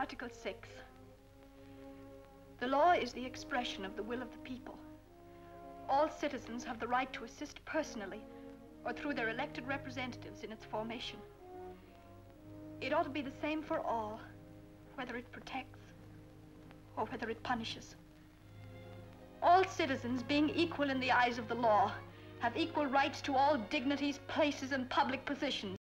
Article 6. The law is the expression of the will of the people. All citizens have the right to assist personally or through their elected representatives in its formation. It ought to be the same for all, whether it protects or whether it punishes. All citizens, being equal in the eyes of the law, have equal rights to all dignities, places, and public positions,